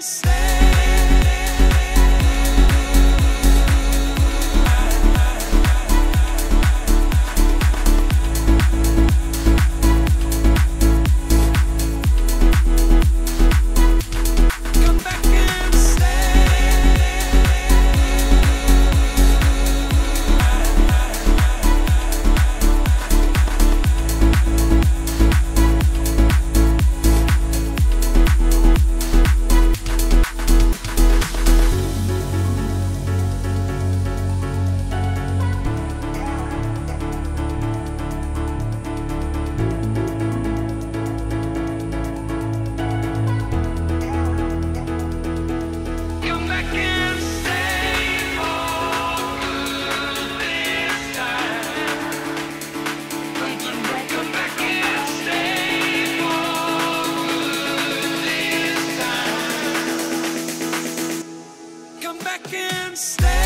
stay. Stay.